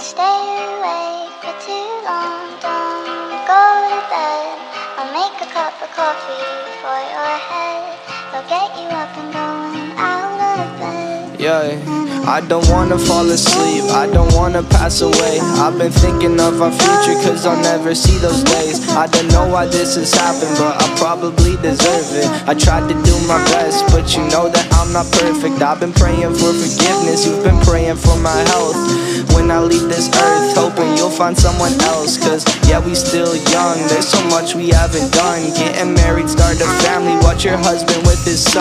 stay awake for too long. Don't go to bed. I'll make a cup of coffee for your head. I'll get you up and going out of bed. Yeah. I don't wanna fall asleep, I don't wanna pass away. I've been thinking of our future cause I'll never see those days. I don't know why this has happened but I probably deserve it. I tried to do my best but you know that I'm not perfect. I've been praying for forgiveness, you've been praying for my health. When I leave this earth, hoping you'll find someone else. Cause yeah we still young, there's so much we haven't done. Getting married, start a family, watch your husband with his son